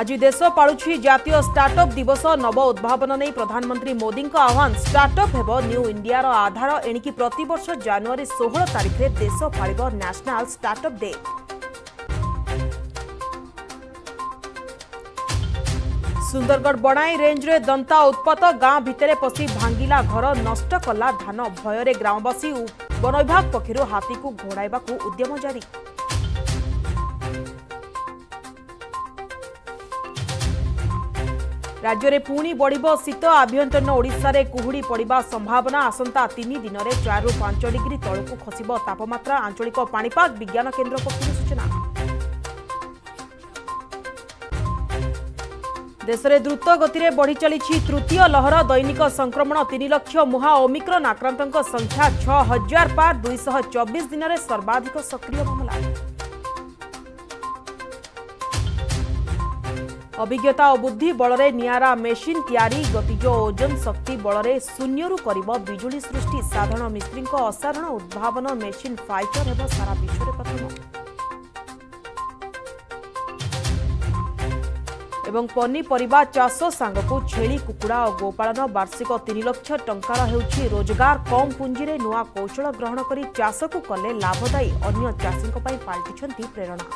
ଆଜି ଦେଶ ପାଳୁଛି ଜାତୀୟ ଷ୍ଟାର୍ଟଅପ୍ ଦିବସ ନବ ଉଦ୍ଭାବନ ନେଇ ପ୍ରଧାନମନ୍ତ୍ରୀ ମୋଦିଙ୍କ ଆହ୍ୱାନ। ଷ୍ଟାର୍ଟଅପ୍ ହେବ ନ୍ୟୁ ଇଣ୍ଡିଆର ଆଧାର ଏଣିକି ପ୍ରତିବର୍ଷ ଜାନୁଆରୀ ଷୋହଳ ତାରିଖରେ ଦେଶ ପାଳିବ national startup day Sundargarh Bonai ରେଞ୍ଜରେ ଦନ୍ତା ଉତ୍ପତ ଗାଁ ଭିତରେ ପଶି ଭାଙ୍ଗିଲା ଘର ନଷ୍ଟ କଲା ଧାନ ଭୟରେ ଗ୍ରାମବାସୀ ବନ ବିଭାଗ ପକ୍ଷରୁ ହାତୀକୁ ଘୋଡ଼ାଇବାକୁ ଉଦ୍ୟମ ଜାରି। ରାଜ୍ୟରେ ପୁଣି ବଢ଼ିବ ଶୀତ। ଆଭ୍ୟନ୍ତରୀଣ ଓଡ଼ିଶାରେ କୁହୁଡ଼ି ପଡ଼ିବା ସମ୍ଭାବନା। ଆସନ୍ତା ତିନି ଦିନରେ ଚାରିରୁ ପାଞ୍ଚ ଡିଗ୍ରୀ ତଳକୁ ଖସିବ ତାପମାତ୍ରା। ଆଞ୍ଚଳିକ ପାଣିପାଗ ବିଜ୍ଞାନ କେନ୍ଦ୍ର ପକ୍ଷରୁ ସୂଚନା। ଦେଶରେ ଦ୍ରୁତ ଗତିରେ ବଢ଼ି ଚାଲିଛି ତୃତୀୟ ଲହର। ଦୈନିକ ସଂକ୍ରମଣ ତିନି ଲକ୍ଷ। ମୁହାଁ ଓମିକ୍ରନ୍ ଆକ୍ରାନ୍ତଙ୍କ ସଂଖ୍ୟା ଛଅ ହଜାର ପାର। ଦୁଇଶହ ଚବିଶ ଦିନରେ ସର୍ବାଧିକ ସକ୍ରିୟ ମାମଲା। ଅଭିଜ୍ଞତା ଓ ବୁଦ୍ଧି ବଳରେ ନିଆରା ମେସିନ୍ ତିଆରି ଗତିଜ ଓଜନ ଶକ୍ତି ବଳରେ ଶୂନ୍ୟରୁ କରିବ ବିଜୁଳି ସୃଷ୍ଟି। ସାଧାରଣ ମିସ୍ତ୍ରୀଙ୍କ ଅସାଧାରଣ ଉଦ୍ଭାବନ ମେସିନ୍ ଫାଇଟର ହେବ ସାରା ବିଶ୍ୱରେ ପ୍ରଥମ। ଏବଂ ପନିପରିବା ଚାଷ ସାଙ୍ଗକୁ ଛେଳି କୁକୁଡ଼ା ଓ ଗୋପାଳନ ବାର୍ଷିକ ତିନି ଲକ୍ଷ ଟଙ୍କାର ହେଉଛି ରୋଜଗାର। କମ୍ ପୁଞ୍ଜିରେ ନୂଆ କୌଶଳ ଗ୍ରହଣ କରି ଚାଷକୁ କଲେ ଲାଭଦାୟୀ। ଅନ୍ୟ ଚାଷୀଙ୍କ ପାଇଁ ପାଲଟିଛନ୍ତି ପ୍ରେରଣା।